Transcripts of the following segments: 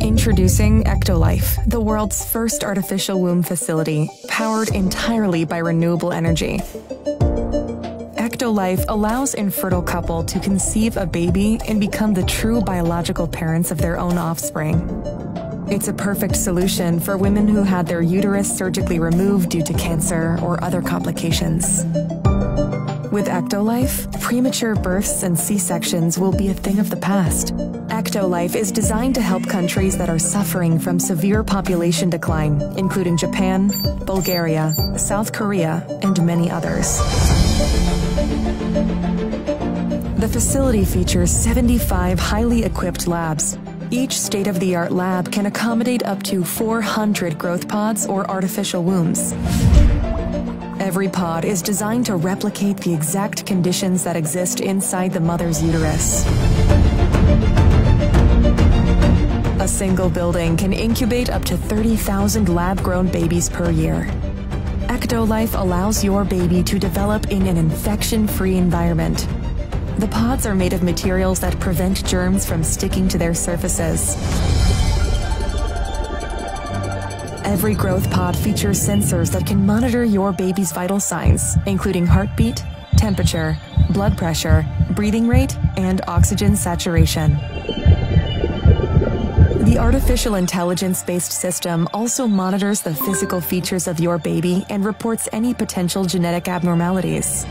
Introducing Ectolife, the world's first artificial womb facility, powered entirely by renewable energy. Ectolife allows infertile couple to conceive a baby and become the true biological parents of their own offspring. It's a perfect solution for women who had their uterus surgically removed due to cancer or other complications. With Ectolife, premature births and C-sections will be a thing of the past. Ectolife is designed to help countries that are suffering from severe population decline, including Japan, Bulgaria, South Korea, and many others. The facility features 75 highly equipped labs. Each state-of-the-art lab can accommodate up to 400 growth pods or artificial wombs. Every pod is designed to replicate the exact conditions that exist inside the mother's uterus. A single building can incubate up to 30,000 lab-grown babies per year. Ectolife allows your baby to develop in an infection-free environment. The pods are made of materials that prevent germs from sticking to their surfaces. Every growth pod features sensors that can monitor your baby's vital signs, including heartbeat, temperature, blood pressure, breathing rate, and oxygen saturation. The artificial intelligence-based system also monitors the physical features of your baby and reports any potential genetic abnormalities.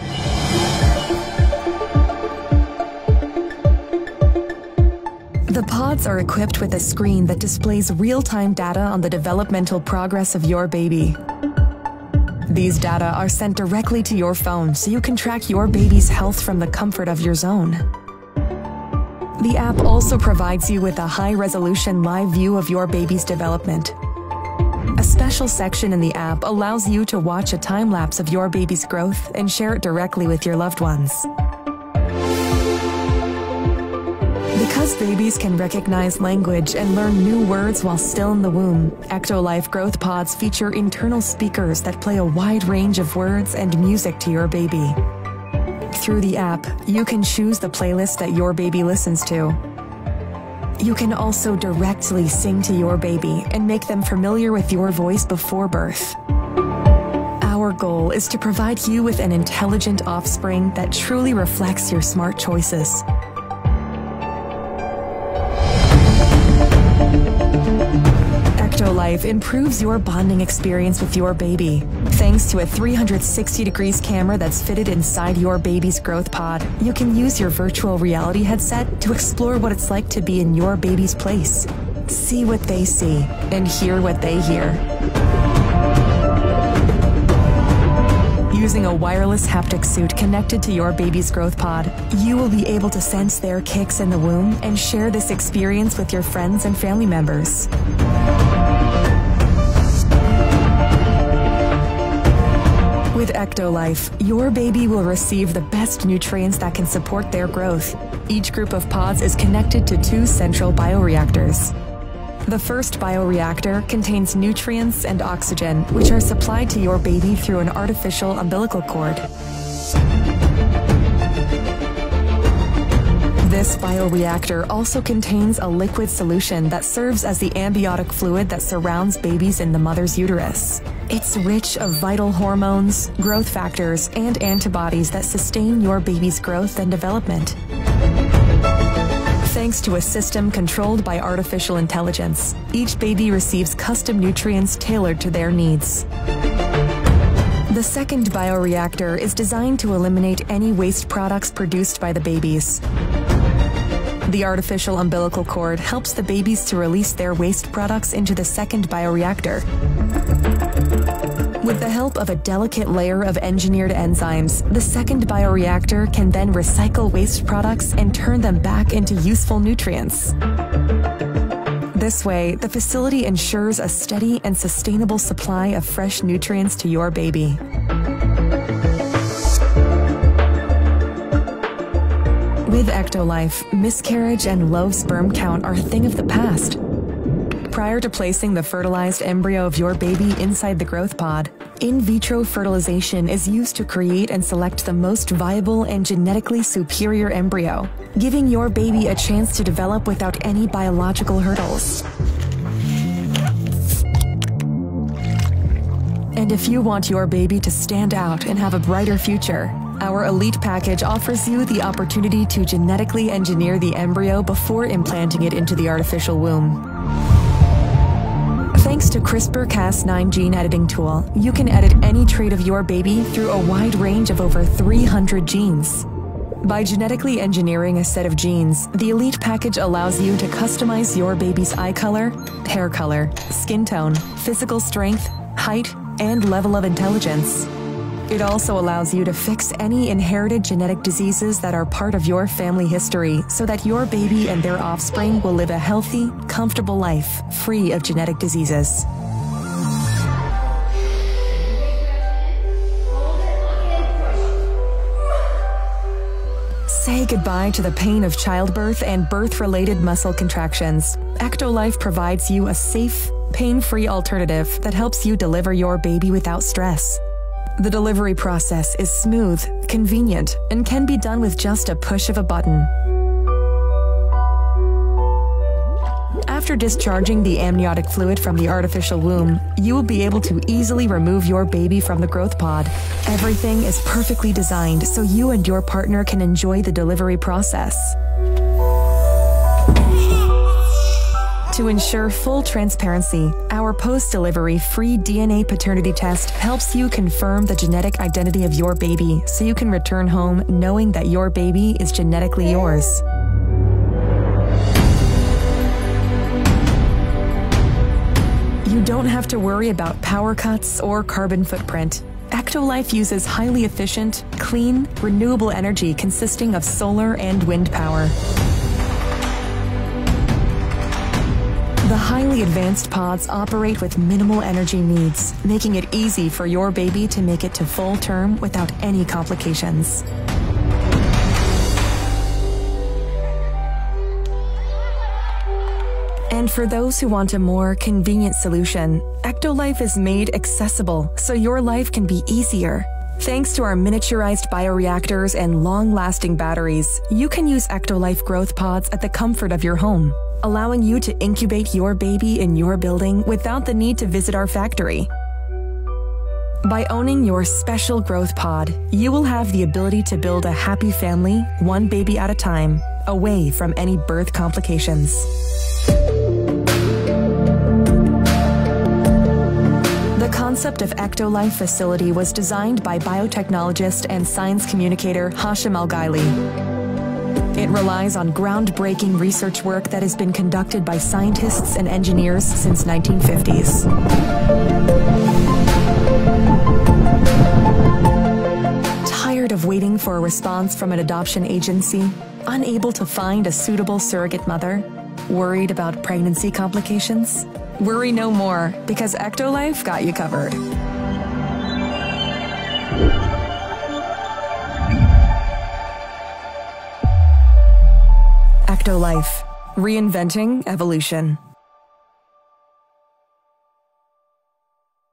Are equipped with a screen that displays real-time data on the developmental progress of your baby. These data are sent directly to your phone so you can track your baby's health from the comfort of your zone. The app also provides you with a high-resolution live view of your baby's development. A special section in the app allows you to watch a time-lapse of your baby's growth and share it directly with your loved ones. Because babies can recognize language and learn new words while still in the womb, Ectolife growth pods feature internal speakers that play a wide range of words and music to your baby. Through the app, you can choose the playlist that your baby listens to. You can also directly sing to your baby and make them familiar with your voice before birth. Our goal is to provide you with an intelligent offspring that truly reflects your smart choices. Improves your bonding experience with your baby. Thanks to a 360 degrees camera that's fitted inside your baby's growth pod, you can use your virtual reality headset to explore what it's like to be in your baby's place. See what they see and hear what they hear. Using a wireless haptic suit connected to your baby's growth pod, you will be able to sense their kicks in the womb and share this experience with your friends and family members. With Ectolife, your baby will receive the best nutrients that can support their growth. Each group of pods is connected to two central bioreactors. The first bioreactor contains nutrients and oxygen, which are supplied to your baby through an artificial umbilical cord. This bioreactor also contains a liquid solution that serves as the amniotic fluid that surrounds babies in the mother's uterus. It's rich of vital hormones, growth factors, and antibodies that sustain your baby's growth and development. Thanks to a system controlled by artificial intelligence, each baby receives custom nutrients tailored to their needs. The second bioreactor is designed to eliminate any waste products produced by the babies. The artificial umbilical cord helps the babies to release their waste products into the second bioreactor. With the help of a delicate layer of engineered enzymes, the second bioreactor can then recycle waste products and turn them back into useful nutrients. This way, the facility ensures a steady and sustainable supply of fresh nutrients to your baby. With Ectolife, miscarriage and low sperm count are a thing of the past. Prior to placing the fertilized embryo of your baby inside the growth pod, In vitro fertilization is used to create and select the most viable and genetically superior embryo, giving your baby a chance to develop without any biological hurdles. And if you want your baby to stand out and have a brighter future, our Elite package offers you the opportunity to genetically engineer the embryo before implanting it into the artificial womb. Thanks to CRISPR-Cas9 gene editing tool, you can edit any trait of your baby through a wide range of over 300 genes. By genetically engineering a set of genes, the Elite package allows you to customize your baby's eye color, hair color, skin tone, physical strength, height, and level of intelligence. It also allows you to fix any inherited genetic diseases that are part of your family history so that your baby and their offspring will live a healthy, comfortable life free of genetic diseases. Say goodbye to the pain of childbirth and birth related muscle contractions. Ectolife provides you a safe, pain free alternative that helps you deliver your baby without stress. The delivery process is smooth, convenient, and can be done with just a push of a button. After discharging the amniotic fluid from the artificial womb, you will be able to easily remove your baby from the growth pod. Everything is perfectly designed so you and your partner can enjoy the delivery process. To ensure full transparency, our post delivery free DNA paternity test helps you confirm the genetic identity of your baby so you can return home knowing that your baby is genetically yours. You don't have to worry about power cuts or carbon footprint. Ectolife uses highly efficient, clean, renewable energy consisting of solar and wind power. The highly advanced pods operate with minimal energy needs, making it easy for your baby to make it to full term without any complications. And for those who want a more convenient solution, Ectolife is made accessible so your life can be easier. Thanks to our miniaturized bioreactors and long lasting batteries, you can use Ectolife growth pods at the comfort of your home allowing you to incubate your baby in your building without the need to visit our factory. By owning your special growth pod, you will have the ability to build a happy family, one baby at a time, away from any birth complications. The concept of Ectolife facility was designed by biotechnologist and science communicator Hashim Al-Ghaili. It relies on groundbreaking research work that has been conducted by scientists and engineers since 1950s. Tired of waiting for a response from an adoption agency? Unable to find a suitable surrogate mother? Worried about pregnancy complications? Worry no more, because Ectolife got you covered. Ectolife, reinventing evolution.